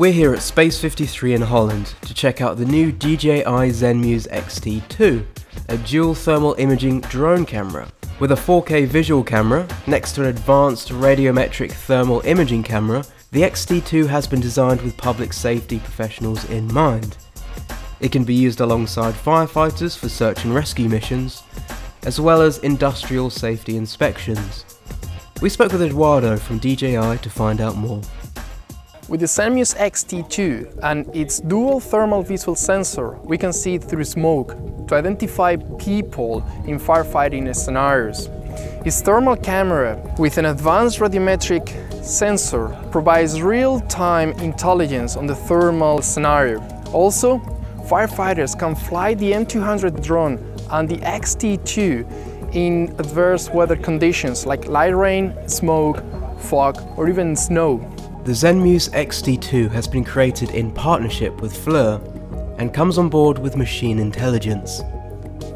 We're here at Space 53 in Holland to check out the new DJI Zenmuse XT2, a dual thermal imaging drone camera. With a 4K visual camera, next to an advanced radiometric thermal imaging camera, the XT2 has been designed with public safety professionals in mind. It can be used alongside firefighters for search and rescue missions, as well as industrial safety inspections. We spoke with Eduardo from DJI to find out more. With the Zenmuse XT2 and its dual thermal visual sensor, we can see through smoke to identify people in firefighting scenarios. Its thermal camera with an advanced radiometric sensor provides real-time intelligence on the thermal scenario. Also, firefighters can fly the M200 drone and the XT2 in adverse weather conditions like light rain, smoke, fog or even snow. The Zenmuse XT2 has been created in partnership with FLIR and comes on board with machine intelligence.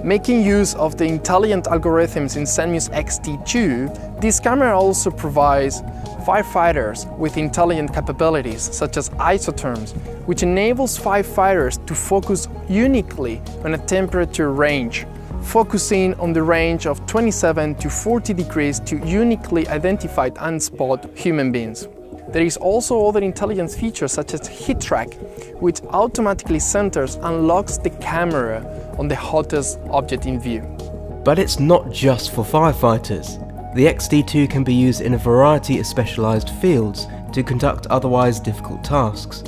Making use of the intelligent algorithms in Zenmuse XT2, this camera also provides firefighters with intelligent capabilities such as isotherms, which enables firefighters to focus uniquely on a temperature range, focusing on the range of 27 to 40 degrees to uniquely identify and spot human beings. There is also other intelligence features such as heat track, which automatically centers and locks the camera on the hottest object in view. But it's not just for firefighters. The XT2 can be used in a variety of specialised fields to conduct otherwise difficult tasks.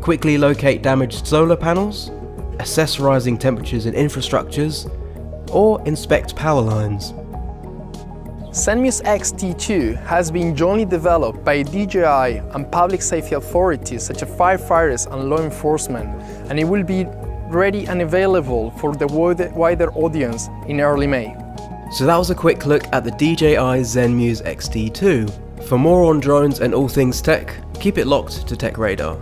Quickly locate damaged solar panels, assess rising temperatures in infrastructures, or inspect power lines. Zenmuse XT2 has been jointly developed by DJI and public safety authorities such as firefighters and law enforcement, and it will be ready and available for the wider audience in early May. So that was a quick look at the DJI Zenmuse XT2. For more on drones and all things tech, keep it locked to Tech Radar.